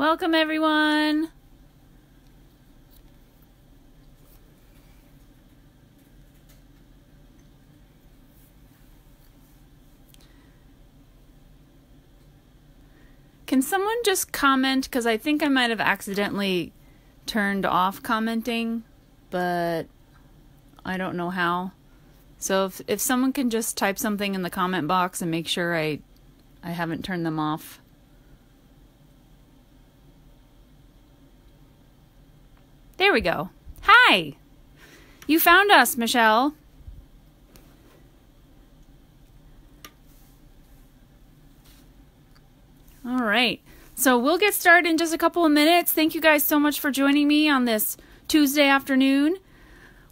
Welcome, everyone. Can someone just comment? Because I think I might have accidentally turned off commenting, but I don't know how. So if if someone can just type something in the comment box and make sure I I haven't turned them off. There we go. Hi. You found us, Michelle. All right. So we'll get started in just a couple of minutes. Thank you guys so much for joining me on this Tuesday afternoon.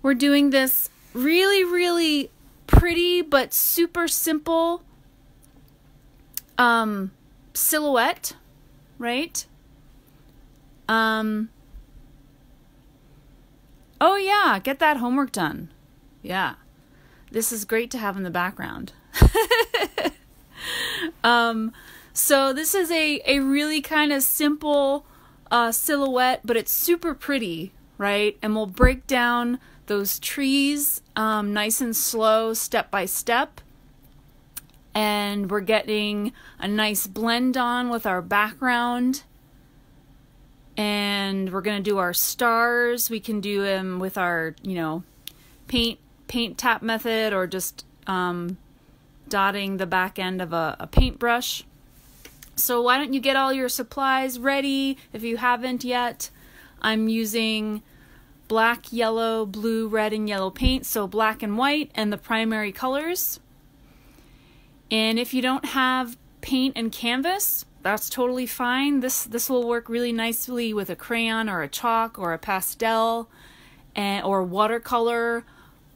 We're doing this really, really pretty but super simple um, silhouette, right? Um, oh, yeah, get that homework done. Yeah. This is great to have in the background. um, so this is a, a really kind of simple uh, silhouette, but it's super pretty, right? And we'll break down those trees um, nice and slow, step by step. And we're getting a nice blend on with our background. And we're to do our stars. We can do them with our, you know, paint paint tap method or just um, dotting the back end of a, a paintbrush. So why don't you get all your supplies ready if you haven't yet? I'm using black, yellow, blue, red, and yellow paint, so black and white and the primary colors. And if you don't have paint and canvas, that's totally fine. This this will work really nicely with a crayon or a chalk or a pastel and or watercolor.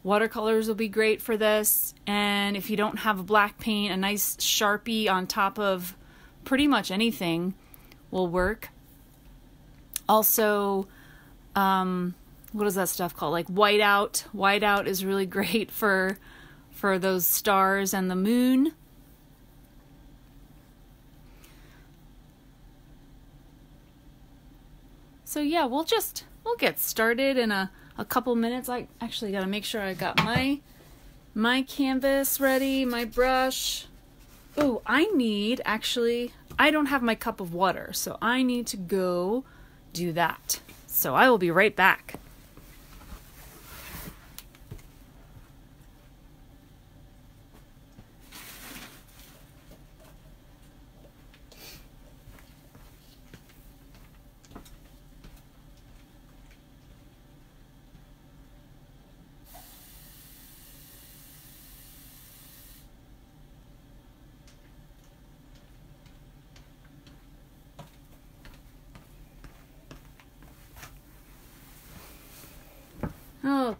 Watercolors will be great for this. And if you don't have a black paint, a nice Sharpie on top of pretty much anything will work. Also, um, what is that stuff called? Like whiteout. Whiteout is really great for for those stars and the moon. So yeah, we'll just we'll get started in a a couple minutes. I actually got to make sure I got my my canvas ready, my brush. Oh, I need actually, I don't have my cup of water, so I need to go do that. So I will be right back.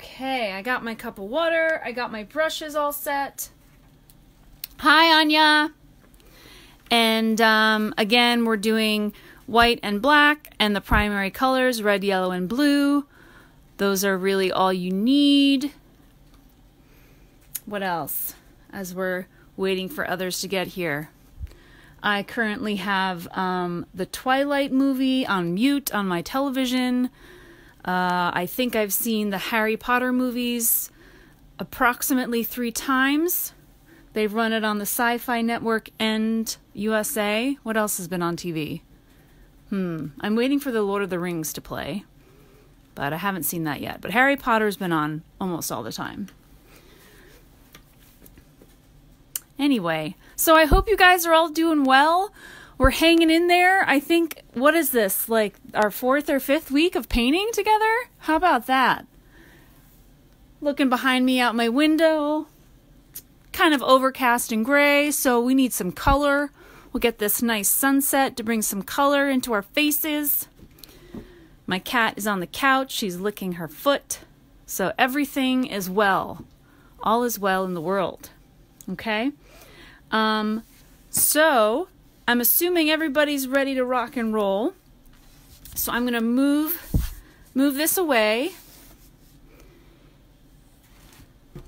Okay, I got my cup of water. I got my brushes all set. Hi, Anya. And um, again, we're doing white and black and the primary colors red, yellow, and blue. Those are really all you need. What else? As we're waiting for others to get here. I currently have um, the Twilight movie on mute on my television. Uh, I think I've seen the Harry Potter movies approximately three times. They've run it on the Sci Fi Network and USA. What else has been on TV? Hmm. I'm waiting for The Lord of the Rings to play, but I haven't seen that yet. But Harry Potter's been on almost all the time. Anyway, so I hope you guys are all doing well we're hanging in there. I think, what is this? Like our fourth or fifth week of painting together? How about that? Looking behind me out my window. It's kind of overcast and gray, so we need some color. We'll get this nice sunset to bring some color into our faces. My cat is on the couch. She's licking her foot. So everything is well. All is well in the world. Okay? Um, so I'm assuming everybody's ready to rock and roll. So I'm going to move move this away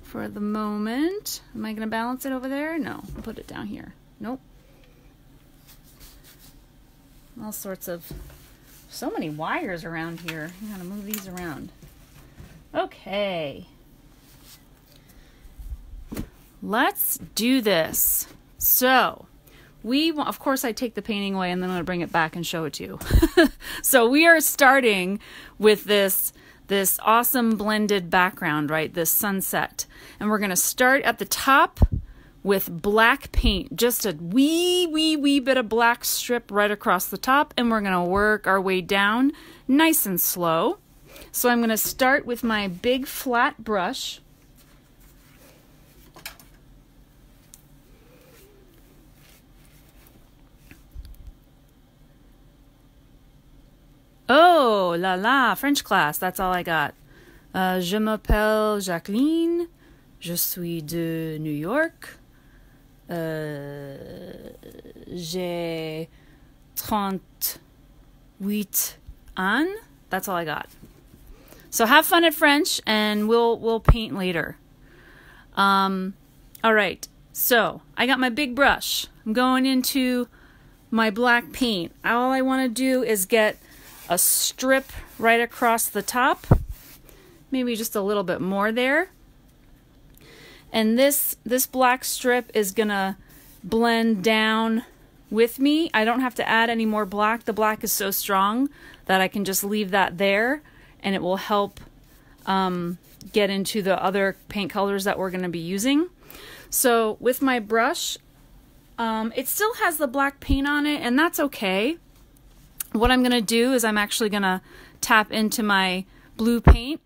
for the moment. Am I going to balance it over there? No. I'll put it down here. Nope. all sorts of so many wires around here. I'm gonna move these around. Okay. Let's do this. So, we of course I take the painting away and then I'm going to bring it back and show it to you. so, we are starting with this this awesome blended background, right? This sunset. And we're going to start at the top with black paint, just a wee, wee, wee bit of black strip right across the top, and we're going to work our way down nice and slow. So I'm going to start with my big flat brush. Oh, la la, French class, that's all I got. Uh, je m'appelle Jacqueline, je suis de New York. Euh, j'ai 38 ans. That's all I got. So have fun at French and we'll we'll paint later. Um all right. So, I got my big brush. I'm going into my black paint. All I want to do is get a strip right across the top. Maybe just a little bit more there. And this this black strip is to blend down with me. I don't have to add any more black. The black is so strong that I can just leave that there and it will help um, get into the other paint colors that we're to be using. So with my brush, um, it still has the black paint on it and that's okay. What I'm going to do is I'm actually going to tap into my blue paint,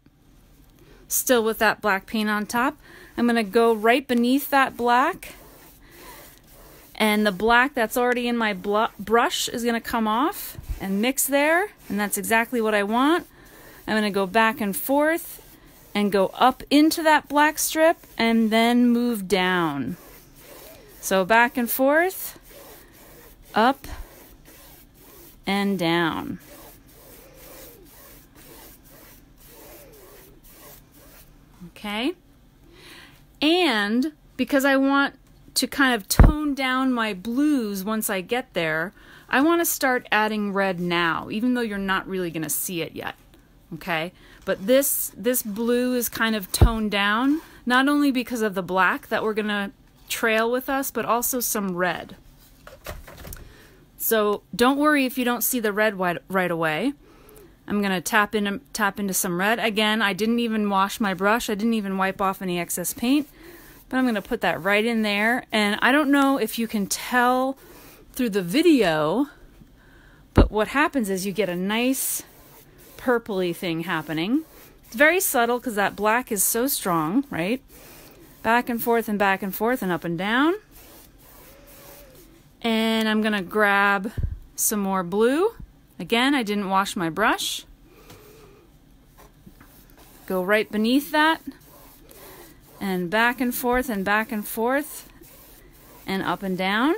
still with that black paint on top. I'm going to go right beneath that black. And the black that's already in my brush is going to come off and mix there. And that's exactly what I want. I'm going to go back and forth and go up into that black strip and then move down. So back and forth, up and down. Okay. And because I want to kind of tone down my blues once I get there, I want to start adding red now, even though you're not really going to see it yet. Okay? But this this blue is kind of toned down, not only because of the black that we're going to trail with us, but also some red. So don't worry if you don't see the red right away. I'm going to tap into, tap into some red. Again, I didn't even wash my brush. I didn't even wipe off any excess paint. But I'm going to put that right in there. And I don't know if you can tell through the video, but what happens is you get a nice purpley thing happening. It's very subtle because that black is so strong, right? Back and forth and back and forth and up and down. And I'm to grab some more blue. Again, I didn't wash my brush. Go right beneath that and back and forth and back and forth and up and down.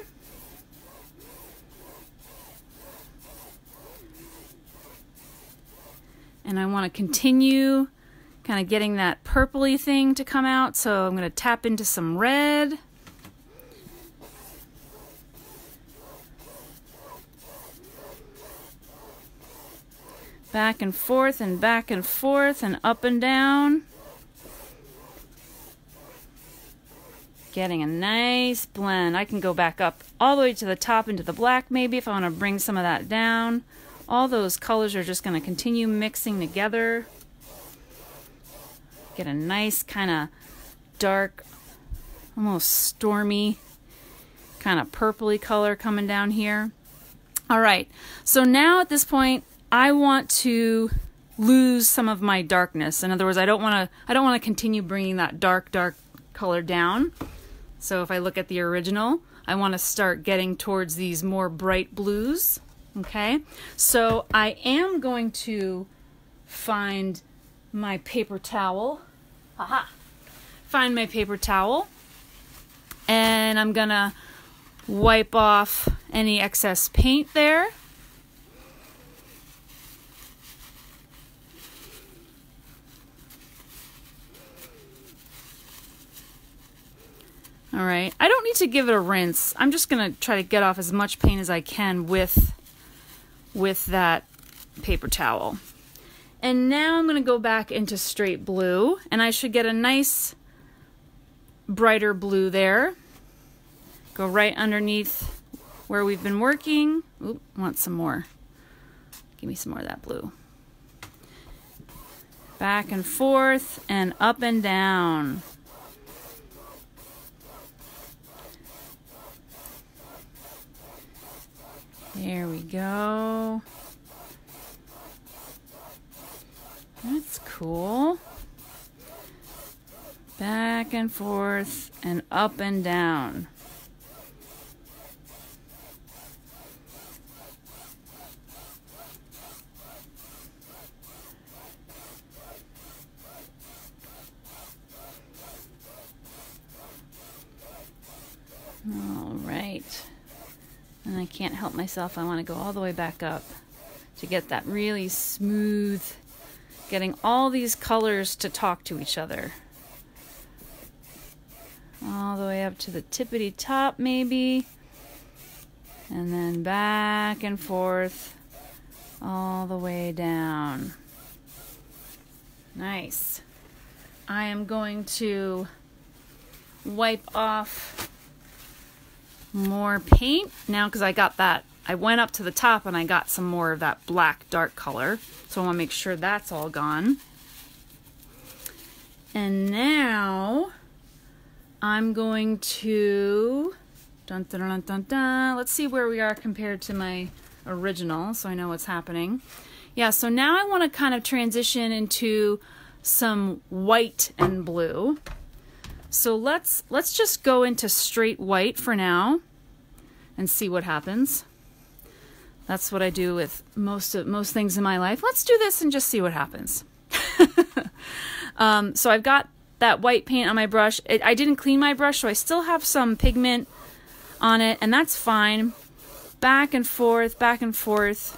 And I want to continue kind of getting that purpley thing to come out. So I'm to tap into some red. Back and forth and back and forth and up and down. Getting a nice blend. I can go back up all the way to the top into the black maybe if I want to bring some of that down. All those colors are just going to continue mixing together. Get a nice kind of dark, almost stormy, kind of purpley color coming down here. All right, so now at this point, I want to lose some of my darkness. In other words, I don't want to I don't want to continue bringing that dark dark color down. So if I look at the original, I want to start getting towards these more bright blues. Okay? So I am going to find my paper towel. Aha. Find my paper towel. And I'm going to wipe off any excess paint there. All right. I don't need to give it a rinse. I'm just going to try to get off as much paint as I can with with that paper towel. And now I'm going to go back into straight blue and I should get a nice brighter blue there. Go right underneath where we've been working. Oop, want some more. Give me some more of that blue. Back and forth and up and down. There we go. That's cool. Back and forth and up and down. All right. And I can't help myself. I want to go all the way back up to get that really smooth, getting all these colors to talk to each other. All the way up to the tippity top, maybe. And then back and forth, all the way down. Nice. I am going to wipe off more paint now because I got that. I went up to the top and I got some more of that black dark color. So I want to make sure that's all gone. And now I'm going to dun, dun, dun, dun, let's see where we are compared to my original so I know what's happening. Yeah, so now I want to kind of transition into some white and blue. So let's let's just go into straight white for now and see what happens. That's what I do with most of most things in my life. Let's do this and just see what happens. um, so I've got that white paint on my brush. It, I didn't clean my brush, so I still have some pigment on it, and that's fine. Back and forth, back and forth.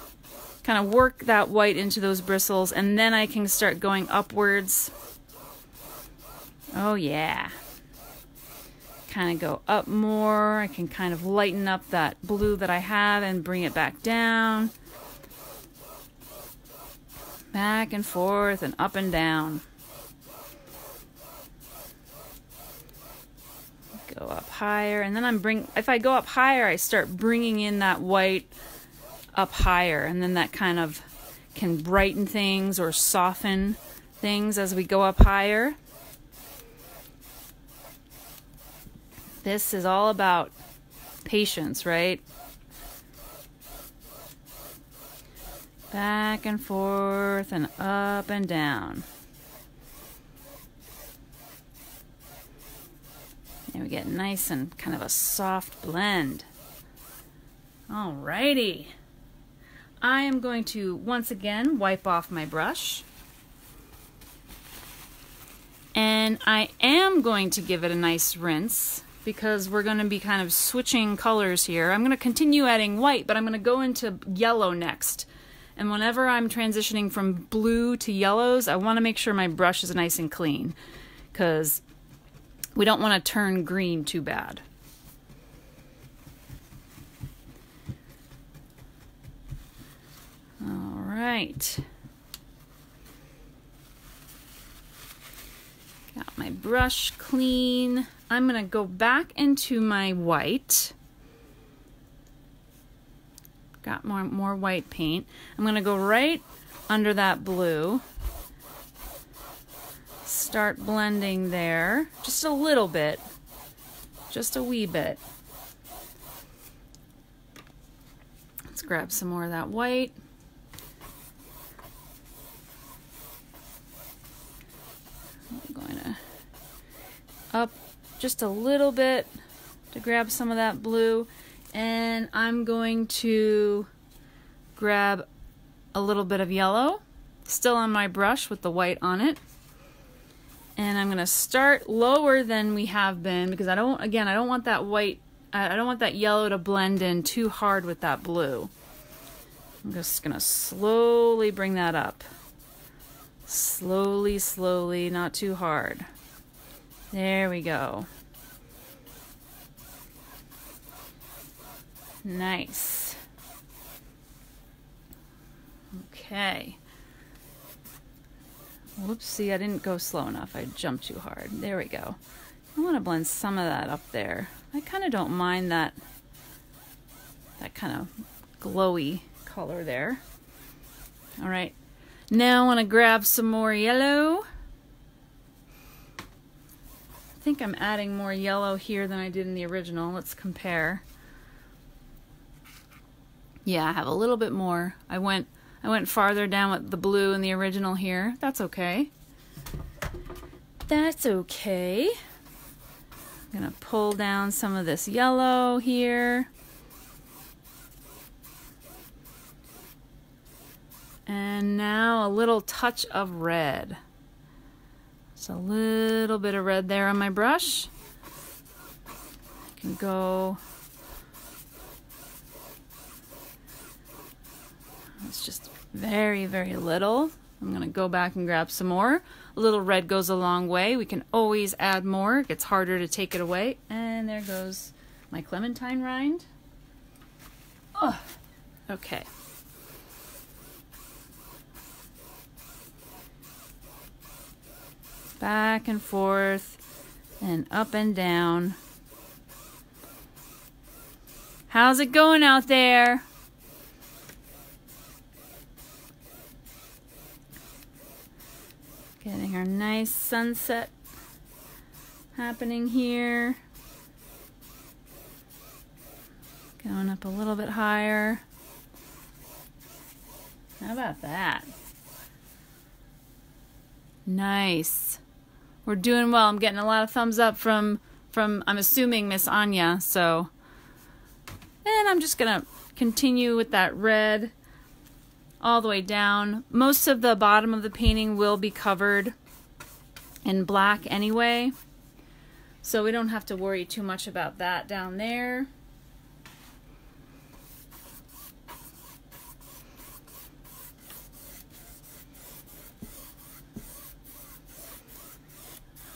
Kind of work that white into those bristles, and then I can start going upwards. Oh, yeah kind of go up more. I can kind of lighten up that blue that I have and bring it back down. Back and forth and up and down. Go up higher and then I'm bring if I go up higher I start bringing in that white up higher and then that kind of can brighten things or soften things as we go up higher. This is all about patience, right? Back and forth and up and down. And we get nice and kind of a soft blend. Alrighty. I am going to once again wipe off my brush. And I am going to give it a nice rinse because we're going to be kind of switching colors here. I'm going to continue adding white, but I'm going to go into yellow next. And whenever I'm transitioning from blue to yellows, I want to make sure my brush is nice and clean because we don't want to turn green too bad. All right. Got my brush clean. I'm going to go back into my white. Got more, more white paint. I'm going to go right under that blue. Start blending there. Just a little bit. Just a wee bit. Let's grab some more of that white. I'm going to up just a little bit to grab some of that blue. And I'm going to grab a little bit of yellow still on my brush with the white on it. And I'm going to start lower than we have been because I don't again I don't want that white I don't want that yellow to blend in too hard with that blue. I'm just going to slowly bring that up. Slowly slowly not too hard there we go. Nice. Okay. Whoops, see, I didn't go slow enough. I jumped too hard. There we go. I want to blend some of that up there. I kind of don't mind that that kind of glowy color there. All right. Now I want to grab some more yellow. I think I'm adding more yellow here than I did in the original. Let's compare. Yeah, I have a little bit more. I went I went farther down with the blue in the original here. That's okay. That's okay. I'm going to pull down some of this yellow here. And now a little touch of red. Just a little bit of red there on my brush. I can go. It's just very, very little. I'm to go back and grab some more. A little red goes a long way. We can always add more. It gets harder to take it away. And there goes my clementine rind. Oh, okay. Back and forth and up and down. How's it going out there? Getting our nice sunset happening here. Going up a little bit higher. How about that? Nice. We're doing well. I'm getting a lot of thumbs up from from I'm assuming Miss Anya. So and I'm just going to continue with that red all the way down. Most of the bottom of the painting will be covered in black anyway, so we don't have to worry too much about that down there.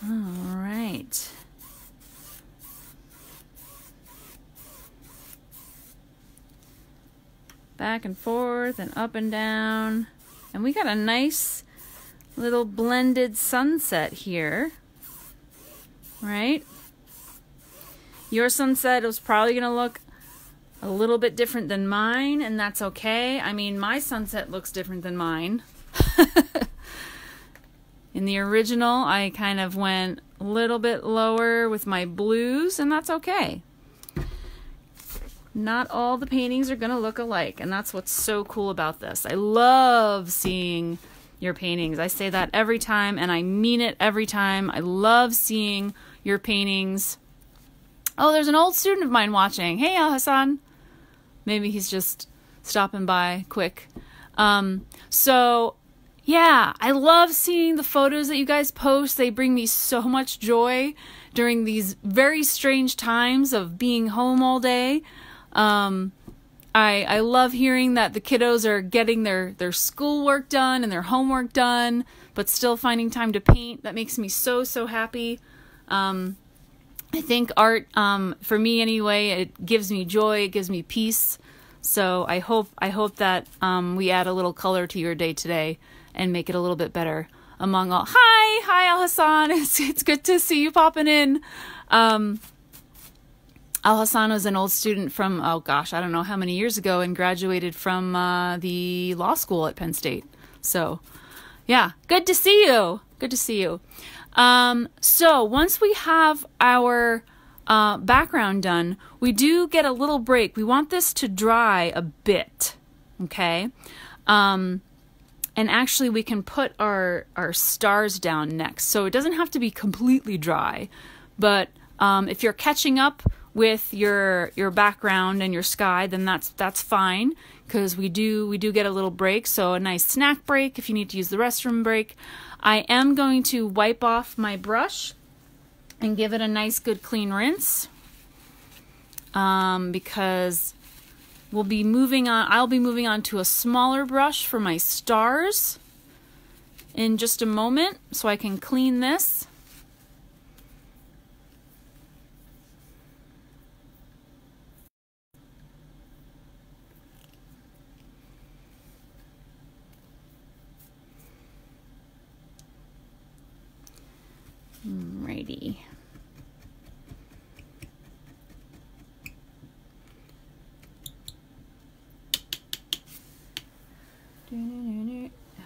All right. back and forth and up and down. And we got a nice little blended sunset here, right? Your sunset was probably going to look a little bit different than mine, and that's okay. I mean, my sunset looks different than mine. In the original, I kind of went a little bit lower with my blues, and that's okay not all the paintings are going to look alike. And that's what's so cool about this. I love seeing your paintings. I say that every time, and I mean it every time. I love seeing your paintings. Oh, there's an old student of mine watching. Hey, Al Hassan. Maybe he's just stopping by quick. Um, so, yeah, I love seeing the photos that you guys post. They bring me so much joy during these very strange times of being home all day. Um, I I love hearing that the kiddos are getting their their schoolwork done and their homework done, but still finding time to paint. That makes me so so happy. Um, I think art, um, for me anyway, it gives me joy. It gives me peace. So I hope I hope that um, we add a little color to your day today and make it a little bit better among all. Hi, hi Al Hassan. It's it's good to see you popping in. Um, Al Hassan was an old student from, oh gosh, I don't know how many years ago and graduated from uh, the law school at Penn State. So, yeah, good to see you. Good to see you. Um, so, once we have our uh, background done, we do get a little break. We want this to dry a bit, okay? Um, and actually, we can put our, our stars down next. So, it doesn't have to be completely dry, but um, if you're catching up, with your your background and your sky, then that's that's fine because we do we do get a little break. So a nice snack break if you need to use the restroom break. I am going to wipe off my brush and give it a nice good clean rinse um, because We'll be moving on, I'll be moving on to a smaller brush for my stars in just a moment so I can clean this. Alrighty.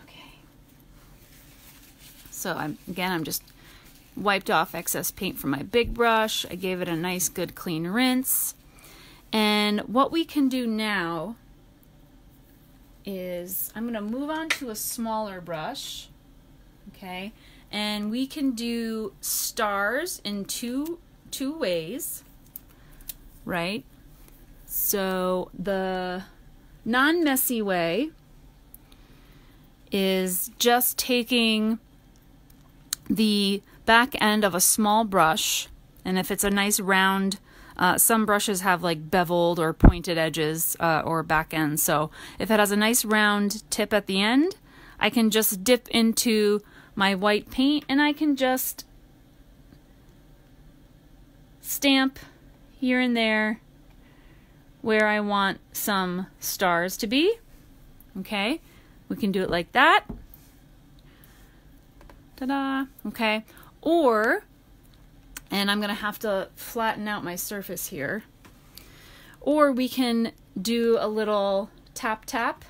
Okay. So I'm again I'm just wiped off excess paint from my big brush. I gave it a nice good clean rinse. And what we can do now is I'm going to move on to a smaller brush. Okay? And we can do stars in two two ways. Right? So the non-messy way is just taking the back end of a small brush, and if it's a nice round, uh, some brushes have like beveled or pointed edges uh, or back ends. So if it has a nice round tip at the end, I can just dip into my white paint and I can just stamp here and there where I want some stars to be. Okay, we can do it like that. Ta-da, okay. Or, and I'm gonna have to flatten out my surface here. Or we can do a little tap tap.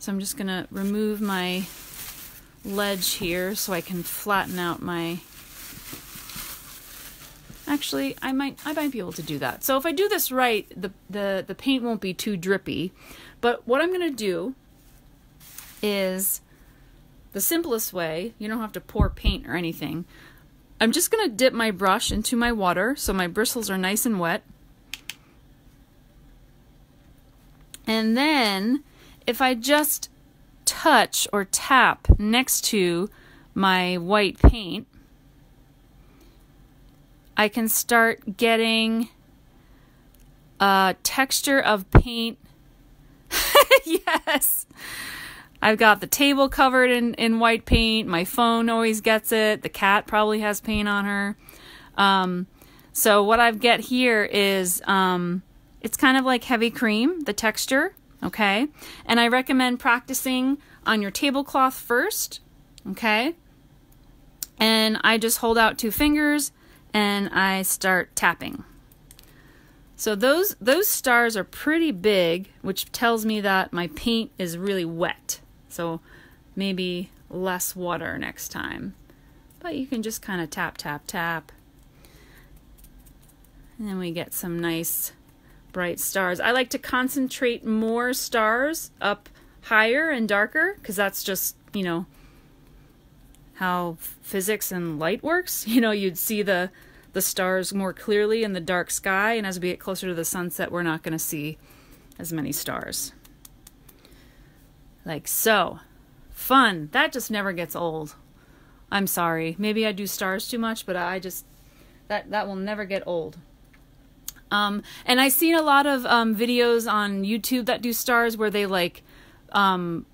So I'm just gonna remove my ledge here so I can flatten out my Actually, I might I might be able to do that. So if I do this right, the the the paint won't be too drippy. But what I'm going to do is the simplest way, you don't have to pour paint or anything. I'm just going to dip my brush into my water so my bristles are nice and wet. And then if I just touch or tap next to my white paint, I can start getting a texture of paint. yes. I've got the table covered in, in white paint. My phone always gets it. The cat probably has paint on her. Um, so what I've get here is um, it's kind of like heavy cream, the texture, okay? And I recommend practicing on your tablecloth first, okay? And I just hold out two fingers and I start tapping. So those those stars are pretty big, which tells me that my paint is really wet. So maybe less water next time. But you can just kind of tap tap tap. And then we get some nice bright stars. I like to concentrate more stars up higher and darker because that's just, you know, how physics and light works. You know, you'd see the the stars more clearly in the dark sky, and as we get closer to the sunset, we're not going to see as many stars. Like so. Fun. That just never gets old. I'm sorry. Maybe I do stars too much, but I just that that will never get old. Um, and I've seen a lot of um, videos on YouTube that do stars where they like um,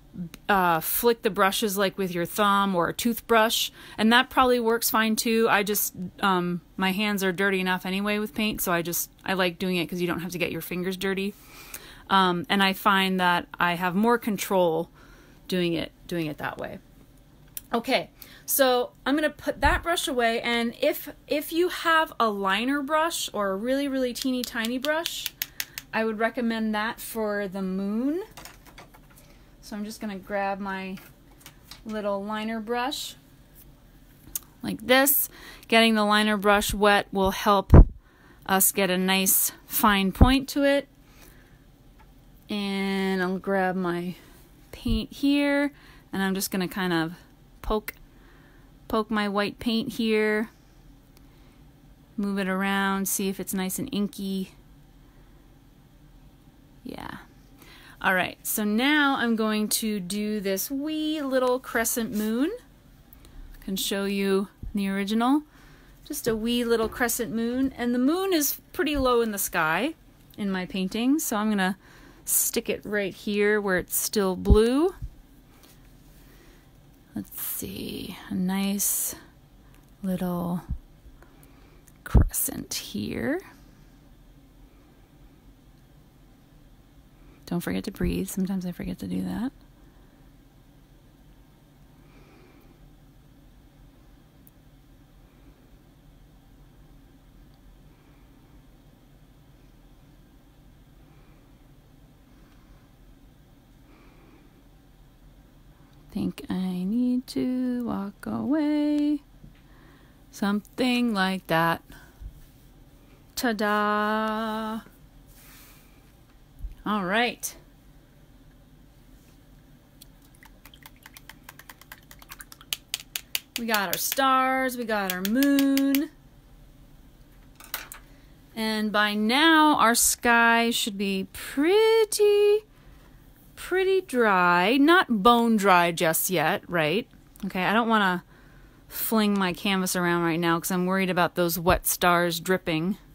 uh, flick the brushes like with your thumb or a toothbrush, and that probably works fine too. I just um, my hands are dirty enough anyway with paint, so I just I like doing it because you don't have to get your fingers dirty. Um, and I find that I have more control doing it doing it that way. Okay, so I'm gonna put that brush away, and if if you have a liner brush or a really really teeny tiny brush, I would recommend that for the moon so I'm just going to grab my little liner brush like this. Getting the liner brush wet will help us get a nice fine point to it. And I'll grab my paint here and I'm just to kind of poke poke my white paint here. Move it around, see if it's nice and inky. Yeah, all right, so now I'm going to do this wee little crescent moon. I can show you the original. Just a wee little crescent moon. And the moon is pretty low in the sky in my painting, so I'm gonna stick it right here where it's still blue. Let's see, a nice little crescent here. Don't forget to breathe. Sometimes I forget to do that. Think I need to walk away. Something like that. Ta da! All right. We got our stars, we got our moon. And by now, our sky should be pretty, pretty dry. Not bone dry just yet, right? Okay, I don't want to fling my canvas around right now because I'm worried about those wet stars dripping.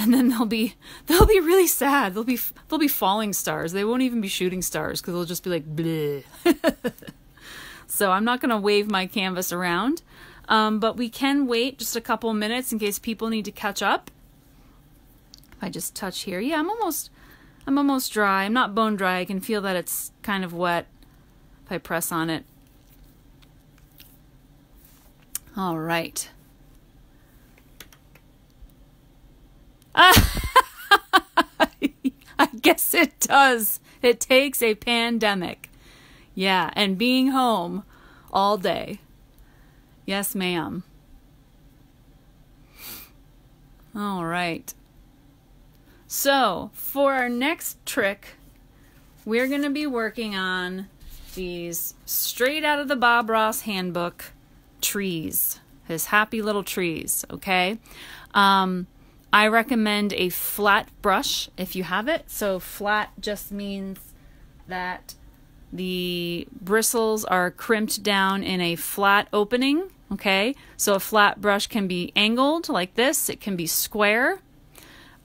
And then they'll be they'll be really sad. They'll be they'll be falling stars. They won't even be shooting stars because they'll just be like bleh. so I'm not gonna wave my canvas around, um, but we can wait just a couple minutes in case people need to catch up. If I just touch here, yeah, I'm almost, I'm almost dry. I'm not bone dry. I can feel that it's kind of wet if I press on it. All right. I guess it does. It takes a pandemic. Yeah, and being home all day. Yes, ma'am. All right. So, for our next trick, we're going to be working on these straight out of the Bob Ross handbook trees, his happy little trees, okay? Um, I recommend a flat brush if you have it. So, flat just means that the bristles are crimped down in a flat opening, okay? So, a flat brush can be angled like this, it can be square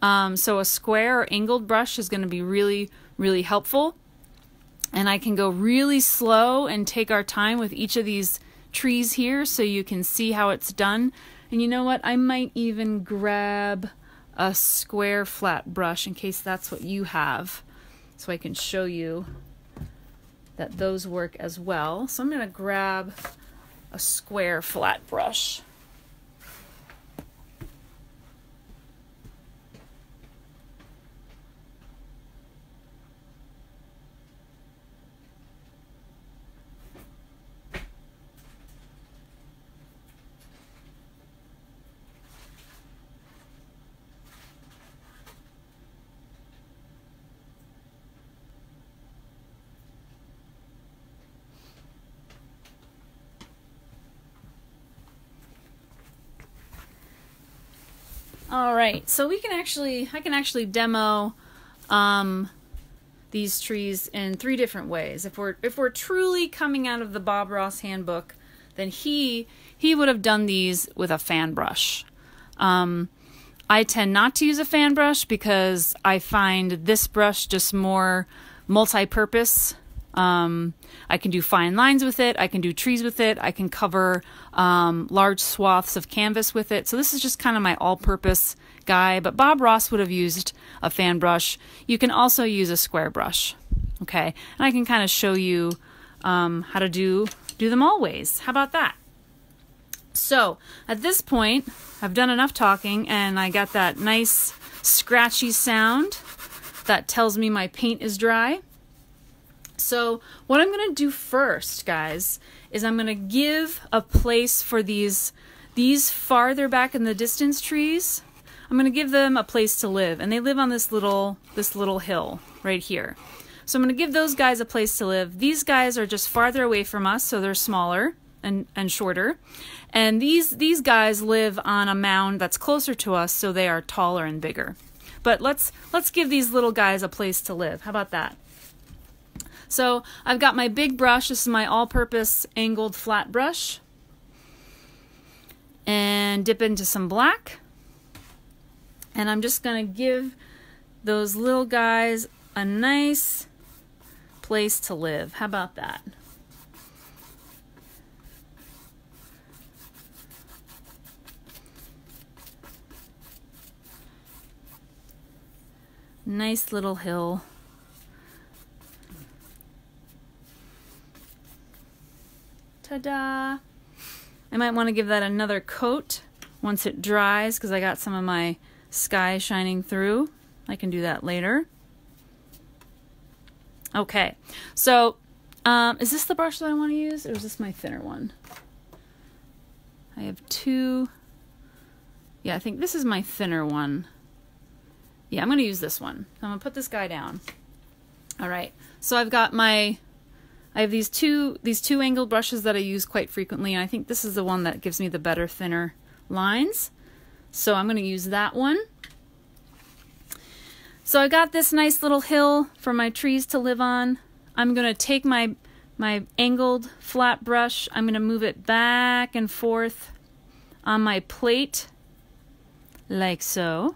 um, so a square or angled brush is going to be really, really helpful. And I can go really slow and take our time with each of these trees here so you can see how it's done. And you know what? I might even grab a square flat brush in case that's what you have so I can show you that those work as well. So I'm going to grab a square flat brush. All right, so we can actually, I can actually demo um, these trees in three different ways. If we're if we're truly coming out of the Bob Ross handbook, then he he would have done these with a fan brush. Um, I tend not to use a fan brush because I find this brush just more multi-purpose um, I can do fine lines with it. I can do trees with it. I can cover um, large swaths of canvas with it. So this is just kind of my all-purpose guy. But Bob Ross would have used a fan brush. You can also use a square brush. Okay, and I can kind of show you um, how to do do them all ways. How about that? So at this point, I've done enough talking, and I got that nice scratchy sound that tells me my paint is dry. So, what I'm going to do first, guys, is I'm going to give a place for these these farther back in the distance trees. I'm going to give them a place to live, and they live on this little this little hill right here. So I'm going to give those guys a place to live. These guys are just farther away from us, so they're smaller and, and shorter. And these these guys live on a mound that's closer to us, so they are taller and bigger. But let's let's give these little guys a place to live. How about that? So I've got my big brush. This is my all-purpose angled flat brush. And dip into some black. And I'm just going to give those little guys a nice place to live. How about that? Nice little hill. Ta-da! I might want to give that another coat once it dries because I got some of my sky shining through. I can do that later. Okay, so Um, is this the brush that I want to use, or is this my thinner one? I have two. Yeah, I think this is my thinner one. Yeah, I'm going to use this one. I'm going to put this guy down. All right. So I've got my I have these two these two angled brushes that I use quite frequently, and I think this is the one that gives me the better thinner lines. So I'm going to use that one. So I got this nice little hill for my trees to live on. I'm going to take my my angled flat brush. I'm going to move it back and forth on my plate like so.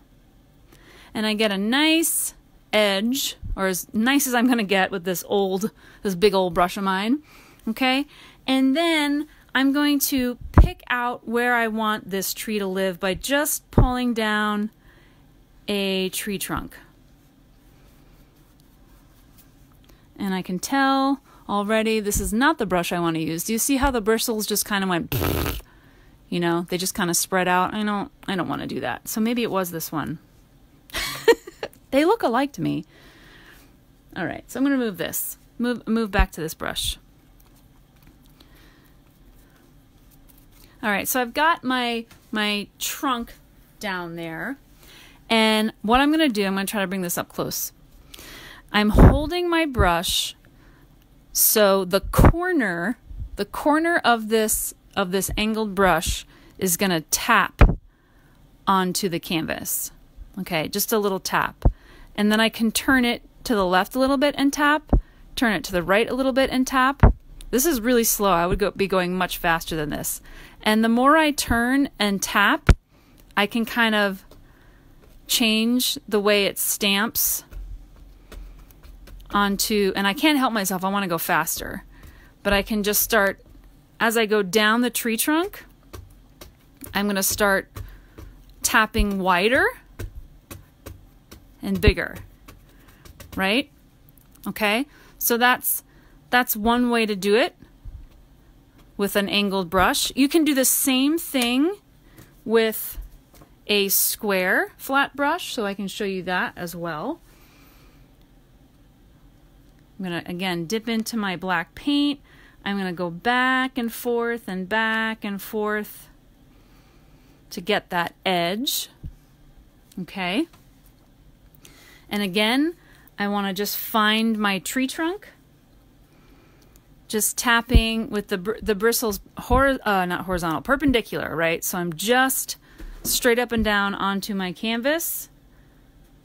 And I get a nice edge or as nice as I'm going to get with this old this big old brush of mine. Okay? And then I'm going to pick out where I want this tree to live by just pulling down a tree trunk. And I can tell already this is not the brush I want to use. Do you see how the bristles just kind of went you know, they just kind of spread out. I don't I don't want to do that. So maybe it was this one. They look alike to me. All right. So I'm going to move this. Move move back to this brush. All right. So I've got my my trunk down there. And what I'm going to do, I'm going to try to bring this up close. I'm holding my brush so the corner, the corner of this of this angled brush is going to tap onto the canvas. Okay, just a little tap. And then I can turn it to the left a little bit and tap, turn it to the right a little bit and tap. This is really slow. I would go, be going much faster than this. And the more I turn and tap, I can kind of change the way it stamps onto, and I can't help myself, I want to go faster. But I can just start, as I go down the tree trunk, I'm going to start tapping wider and bigger. Right? Okay? So that's that's one way to do it with an angled brush. You can do the same thing with a square flat brush, so I can show you that as well. I'm going to, again, dip into my black paint. I'm going to go back and forth and back and forth to get that edge. Okay. And again, I want to just find my tree trunk. Just tapping with the br- the bristles, hor- uh, not horizontal, perpendicular, right? So I'm just straight up and down onto my canvas.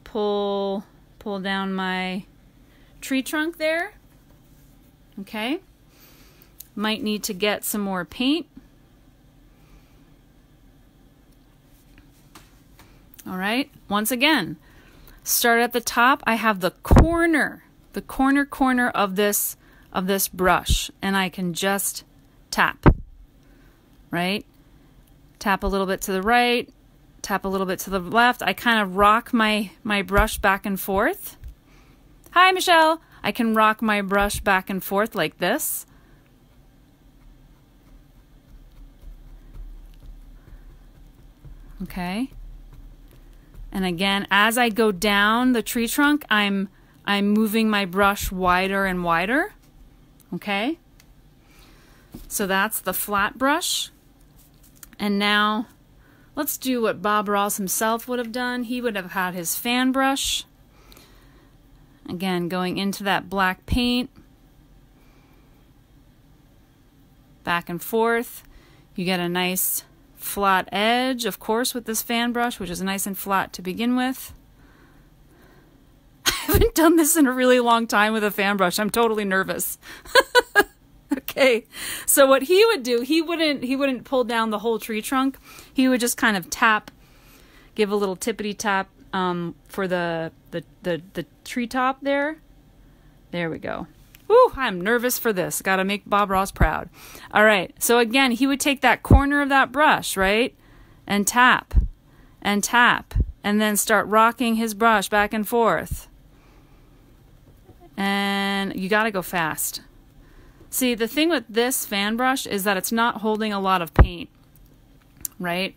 Pull pull down my tree trunk there. Okay. Might need to get some more paint. All right. Once again, start at the top. I have the corner, the corner corner of this of this brush and I can just tap. Right? Tap a little bit to the right, tap a little bit to the left. I kind of rock my my brush back and forth. Hi, Michelle. I can rock my brush back and forth like this. Okay. And again, as I go down the tree trunk, I'm I'm moving my brush wider and wider. Okay? So that's the flat brush. And now let's do what Bob Ross himself would have done. He would have had his fan brush. Again, going into that black paint, back and forth. You get a nice flat edge, of course, with this fan brush, which is nice and flat to begin with. I haven't done this in a really long time with a fan brush. I'm totally nervous. okay. So what he would do, he wouldn't he wouldn't pull down the whole tree trunk. He would just kind of tap, give a little tippity tap um, for the, the, the, the treetop there. There we go. Whew, I'm nervous for this. Got to make Bob Ross proud. All right. So again, he would take that corner of that brush, right? And tap and tap and then start rocking his brush back and forth. And you got to go fast. See, the thing with this fan brush is that it's not holding a lot of paint, right?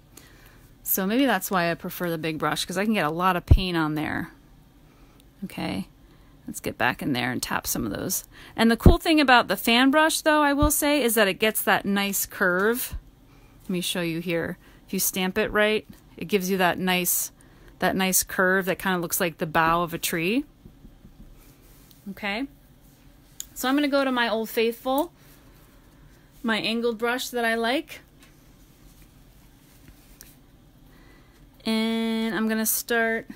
So maybe that's why I prefer the big brush because I can get a lot of paint on there. Okay. Let's get back in there and tap some of those. And the cool thing about the fan brush, though, I will say, is that it gets that nice curve. Let me show you here. If you stamp it right, it gives you that nice, that nice curve that kind of looks like the bough of a tree. Okay. So I'm going to go to my Old Faithful, my angled brush that I like. And I'm going to start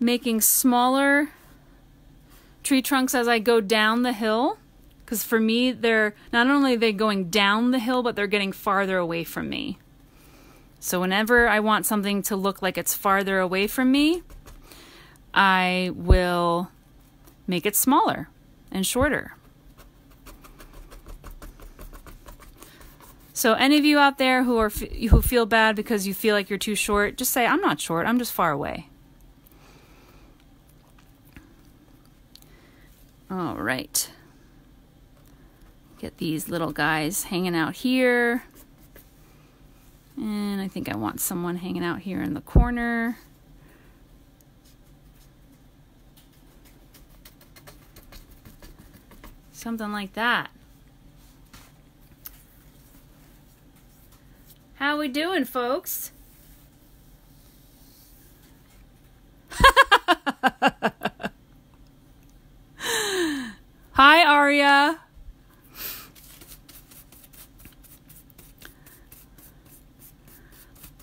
making smaller tree trunks as I go down the hill because for me they're not only they going down the hill but they're getting farther away from me. So whenever I want something to look like it's farther away from me, I will make it smaller and shorter. So any of you out there who are who feel bad because you feel like you're too short, just say I'm not short, I'm just far away. All right. Get these little guys hanging out here. And I think I want someone hanging out here in the corner. Something like that. How we doing, folks? Hi, Aria.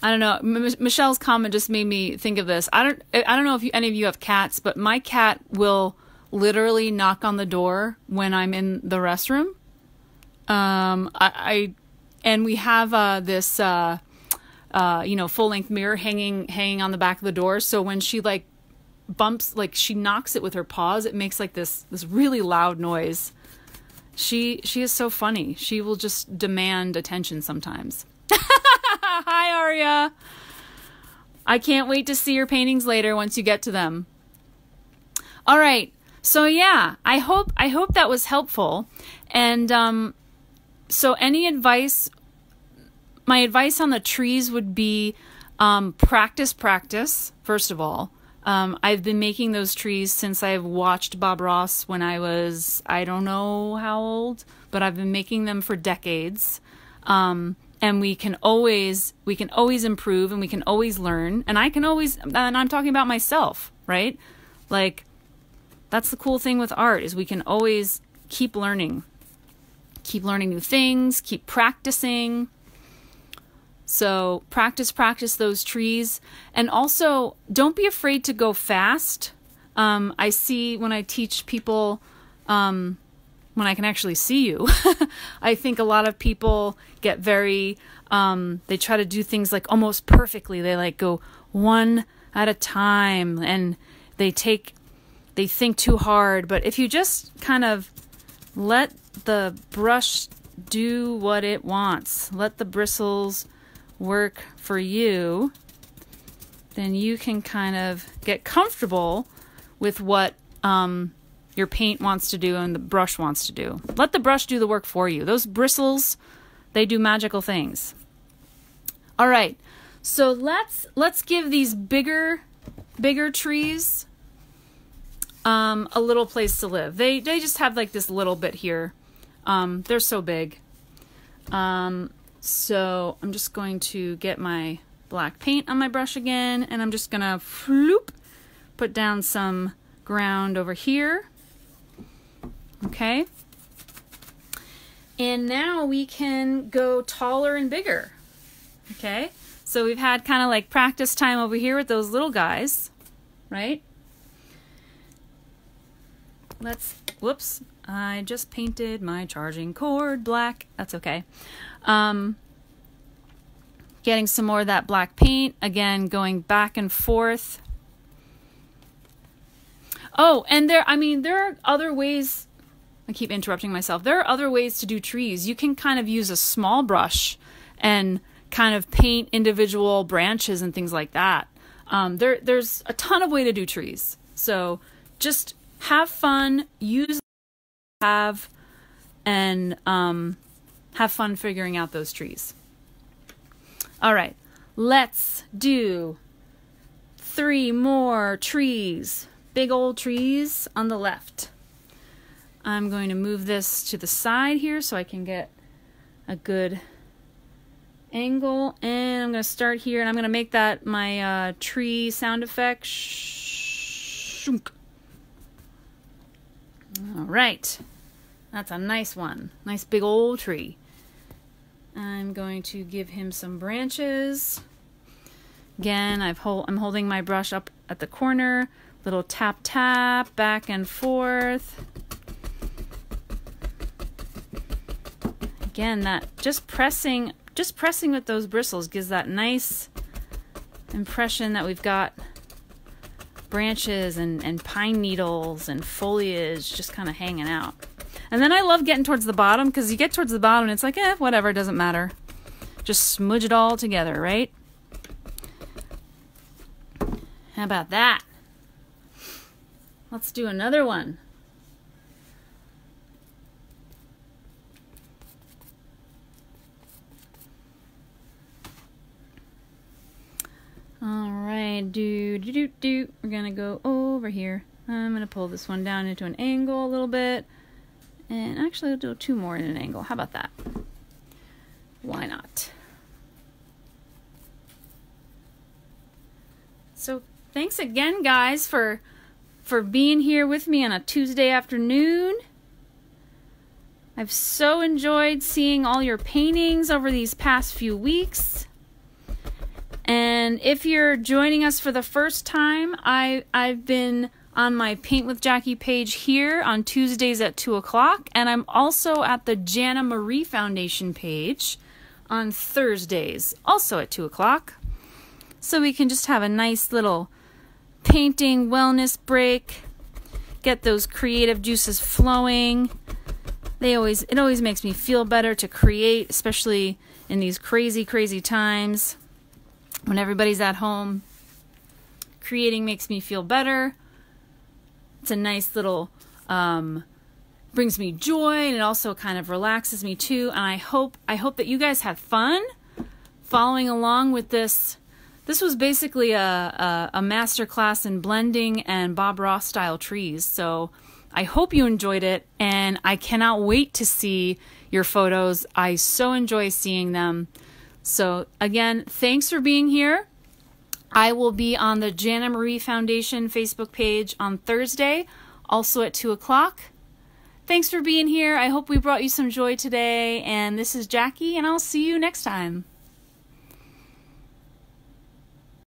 I don't know. M- Michelle's comment just made me think of this. I don't. I don't know if you, any of you have cats, but my cat will literally knock on the door when I'm in the restroom. Um, I, I and we have uh, this, uh, uh, you know, full length mirror hanging hanging on the back of the door. So when she like bumps like she knocks it with her paws. It makes like this this really loud noise. She she is so funny. She will just demand attention sometimes. Hi aria. I can't wait to see your paintings later once you get to them. All right. So yeah i hope i hope that was helpful. And um so any advice my advice on the trees would be um, practice practice first of all um, I've been making those trees since I've watched Bob Ross when I was, I don't know how old, but I've been making them for decades. Um, and we can always, we can always improve and we can always learn. And I can always, and I'm talking about myself, right? Like, that's the cool thing with art is we can always keep learning, keep learning new things, keep practicing, so practice, practice those trees. And also, don't be afraid to go fast. Um, I see when I teach people, um, when I can actually see you, I think a lot of people get very, um, they try to do things like almost perfectly. They like go one at a time and they take, they think too hard. But if you just kind of let the brush do what it wants, let the bristles work for you, then you can kind of get comfortable with what um, your paint wants to do and the brush wants to do. Let the brush do the work for you. Those bristles, they do magical things. All right. So let's let's give these bigger bigger trees um, a little place to live. They they just have like this little bit here. Um, they're so big. Um, so I'm just going to get my black paint on my brush again and I'm just gonna floop, put down some ground over here. Okay. And now we can go taller and bigger. Okay. So we've had kind of like practice time over here with those little guys, right? Let's, whoops, I just painted my charging cord black. That's okay. Um, getting some more of that black paint. Again, going back and forth. Oh, and there, I mean, there are other ways. I keep interrupting myself. There are other ways to do trees. You can kind of use a small brush and kind of paint individual branches and things like that. Um, there, there's a ton of way to do trees. So just have fun, use have, and um, have fun figuring out those trees. All right, let's do three more trees. big old trees on the left. I'm going to move this to the side here so I can get a good angle. And I'm going to start here and I'm going to make that my uh, tree sound effect. Shunk. All right. That's a nice one. Nice big old tree. I'm going to give him some branches. Again, I've hold, I'm holding my brush up at the corner. Little tap tap back and forth. Again, that just pressing just pressing with those bristles gives that nice impression that we've got branches and, and pine needles and foliage just kind of hanging out. And then I love getting towards the bottom because you get towards the bottom and it's like, eh, whatever, doesn't matter. Just smudge it all together, right? How about that? Let's do another one. All right, do do do do. We're gonna go over here. I'm gonna pull this one down into an angle a little bit, and actually, I'll do two more in an angle. How about that? Why not? So, thanks again, guys, for for being here with me on a Tuesday afternoon. I've so enjoyed seeing all your paintings over these past few weeks. And if you're joining us for the first time, I I've been on my Paint with Jackie page here on Tuesdays at two o'clock, and I'm also at the Jana Marie Foundation page on Thursdays, also at two o'clock. So we can just have a nice little painting wellness break, get those creative juices flowing. They always it always makes me feel better to create, especially in these crazy crazy times when everybody's at home. Creating makes me feel better. It's a nice little um, brings me joy and it also kind of relaxes me too. And I hope I hope that you guys have fun following along with this. This was basically a, a, a master class in blending and Bob Ross style trees. So I hope you enjoyed it and I cannot wait to see your photos. I so enjoy seeing them. So, again, thanks for being here. I will be on the Jana Marie Foundation Facebook page on Thursday, also at 2 o'clock. Thanks for being here. I hope we brought you some joy today. And this is Jackie, and I'll see you next time.